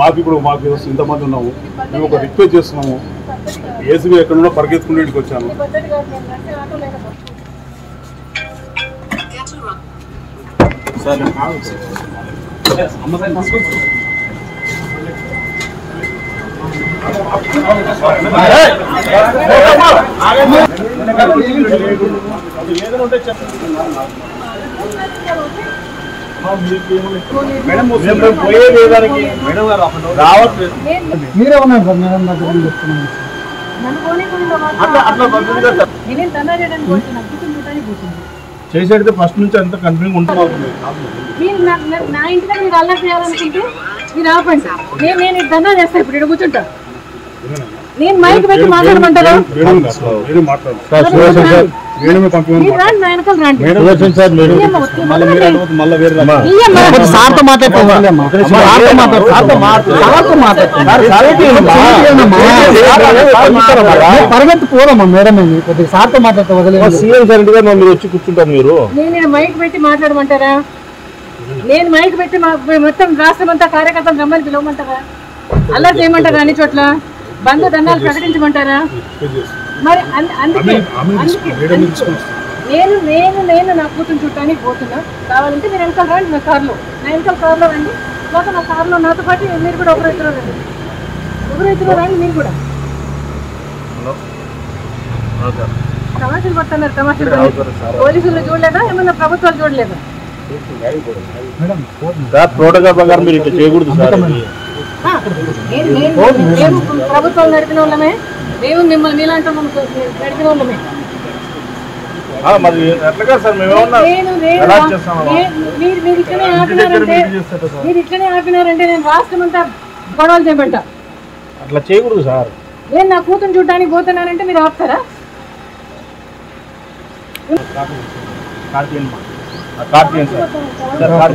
మాకు ఇప్పుడు మాకు ఇంతమంది ఉన్నాము. మేము ఒక రిక్వెస్ట్ చేస్తున్నాము. ఏసీబీ ఎక్కడ ఉన్నా ఇంటికి వచ్చాను సార్. నేను కాదు మీరే ఉన్నారు సార్ మేడం దగ్గర చెప్తున్నాను ఫస్ట్ నుంచి అంత కన్ఫ్యూజింగ్ ఉంటుంది మీరు నా- నా- నా ఇంటి దగ్గర మీరు అల్లరి చేయాలనుకుంటే మీరు ఆపండి నేను నేను ఇది దందా చేస్తాను ఇప్పుడు ఇక్కడ కూర్చుంటా నేను మైక్ పెట్టి మాట్లాడమంటారా సార్తో పరిగెత్తి పోదమ్మా మేడం కొద్దిగా సార్తో మాట్లాడతా వదిలేదు సీఎం సార్ గారు మీరు వచ్చి కూర్చుంటారు మీరు నేను మైక్ పెట్టి మాట్లాడమంటారా నేను మైక్ పెట్టి మొత్తం రాష్ట్రం అంతా కార్యకర్తలు రమ్మని పిలవమంటారా అల్లరి చేయమంటారా అన్ని చోట్ల బంధు దండాలు ప్రకటించమంటారా మరి అందుకే. నేను నేను నేను నా కూతురు చూడటానికి పోతున్నా. కావాలంటే మీరు వెనకాల రండి నా కార్లో. నా వెనకాల కార్లో రండి. లేకపోతే నా కార్లో నాతో పాటు మీరు కూడా ఒకరు ఇద్దరు రండి. ఒకరు ఇద్దరు రండి మీరు కూడా. తమాషలు పడుతున్నారు తమాషలు పోలీసులు చూడలేదా? ఏమన్నా ప్రభుత్వాలు చూడలేదా? సార్ ప్రోటోకాల్ ప్రకారం మీరు ఇట్లా చేయకూడదు సార్. ఆ, నేను- నేను- మేము ప్రభుత్వం నడిపిన వాళ్ళమే. మేము మిమ్మల్ని మీలాంటి వాళ్ళం నడిపిన వాళ్ళమే. ఆ, మరి సార్ ఇట్లనే ఆపినారంటే మీరు ఇట్లనే ఆపినారంటే నేను రాష్ట్రం అంతా గొడవలు చేయమంటా. అట్లా చేయకూడదు సార్. నేను నా కూతురు చూడడానికి పోతున్నానంటే మీరు ఆపుతారా? మా. ఆ కార్డు తీయండి సార్ సార్. కార్డు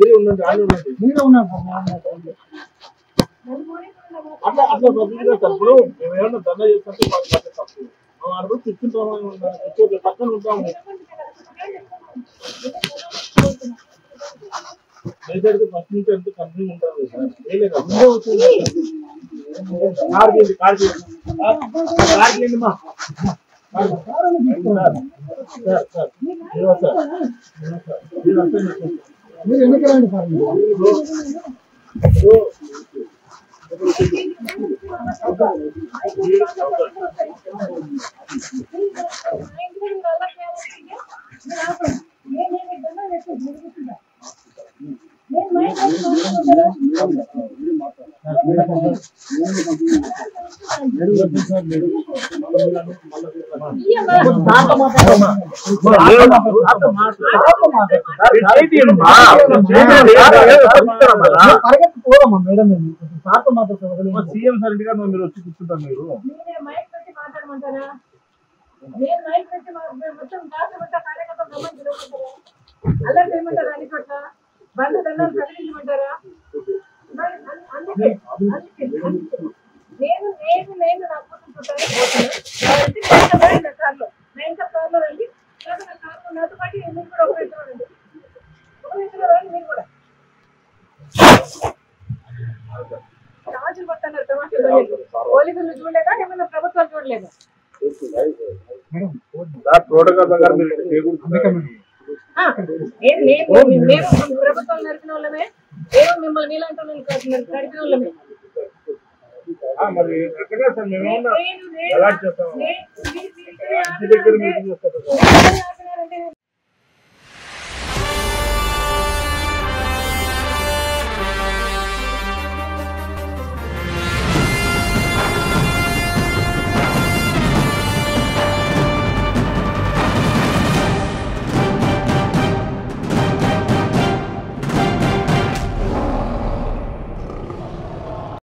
మీరే ఉండండి ఆయన ఉండండి. మీరే ఉన్నారు అట్లా అట్లా పద్ధతిగా తప్పుడు మేము ఏమన్నా దండ చేస్తుంటే మాకు పద్ధతి తప్పు. ఆ రోజు కూర్చోట్లే పక్కన ఉంటాము. దయచేసి ఫస్ట్ నుంచి ఎంత కంపెనీ ఉంటారు సార్. వేయలేదు అందరూ వచ్చింది కార్ మా. సార్. మీరు అర్థం చేసుకోండి. మీరు ఎందుకు రండి సార్ మీరు? పరిగెత్తి పోదమ్మా మేడం సీఎం మీరు వచ్చి కూర్చుంటారు మీరు నేను చేయమంటారా బంధ దండాలు ప్రకటించమంటారా అందుకే అందుకే నేను నేను నేను నా కూతురు చూడడానికి పోతున్నా కాబట్టి నా వెంట రండి నా కార్లో నా ఇంకా కార్లో రండి లేదా నా కార్లో నాతో పాటు మీరు కూడా ఒక ఇద్దరు రండి ఒక ఇద్దరు రండి మీరు కూడా రాజులు తమాషా పోలీసులు చూడలేదా ఏమన్నా ప్రభుత్వాలు చూడలేదా మేము ప్రభుత్వం వాళ్ళమే ఏమో మిమ్మల్ని మేము నడిపిన వాళ్ళమే మేము నేను-